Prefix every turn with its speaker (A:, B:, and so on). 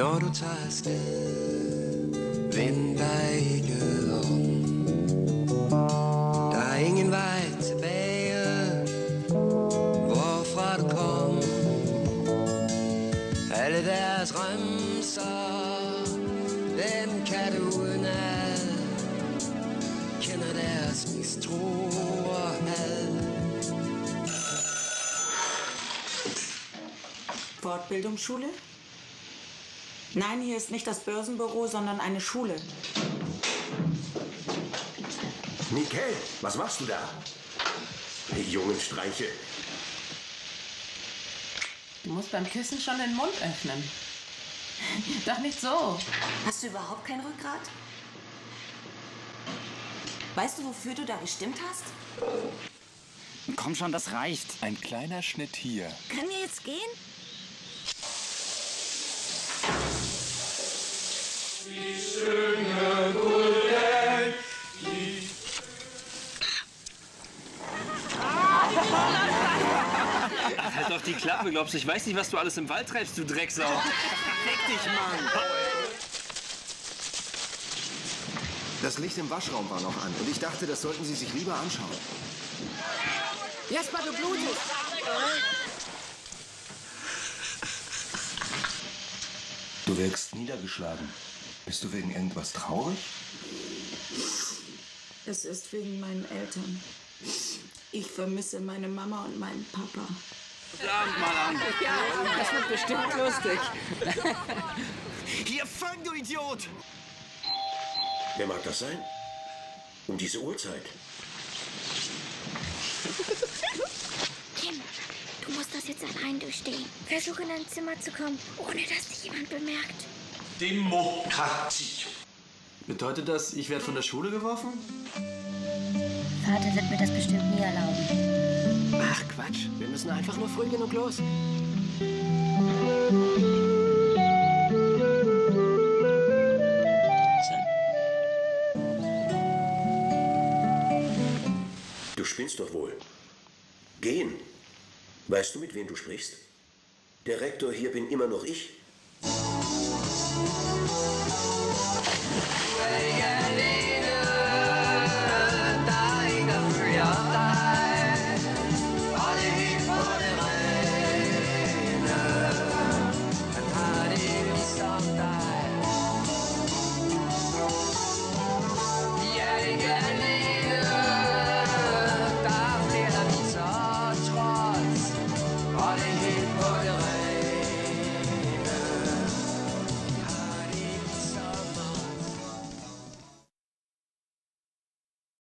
A: Når du tager afsted, vend dig ikke om. Der er ingen vej tilbage, hvorfra du kom. Alle deres remser, dem kan du udenad. Kender deres mistro og had.
B: Fortbildungsschule? Nein, hier ist nicht das Börsenbüro, sondern eine Schule.
C: Nicole, was machst du da? Die jungen Streiche.
D: Du musst beim Küssen schon den Mund öffnen. Doch nicht so.
E: Hast du überhaupt kein Rückgrat? Weißt du, wofür du da gestimmt hast?
F: Komm schon, das reicht.
G: Ein kleiner Schnitt hier.
E: Können wir jetzt gehen?
H: Doch die Klappe, glaubst du, ich weiß nicht, was du alles im Wald treibst, du Drecksau.
F: Fick dich, Mann.
C: Das Licht im Waschraum war noch an und ich dachte, das sollten Sie sich lieber anschauen.
E: Jasper, du blutest.
C: Du wirkst niedergeschlagen. Bist du wegen irgendwas traurig?
B: Es ist wegen meinen Eltern. Ich vermisse meine Mama und meinen Papa.
F: Abend mal an.
D: Ja, das wird bestimmt lustig.
F: Hier, fang, du Idiot!
C: Wer mag das sein? Um diese Uhrzeit.
I: Kim, du musst das jetzt allein durchstehen. Versuche in dein Zimmer zu kommen, ohne dass dich jemand bemerkt.
J: Demokratie. Bedeutet das, ich werde von der Schule geworfen?
I: Vater wird mir das bestimmt nie erlauben.
A: Ach Quatsch, wir müssen einfach nur früh genug los.
C: Du spinnst doch wohl. Gehen. Weißt du, mit wem du sprichst? Der Rektor hier bin immer noch ich.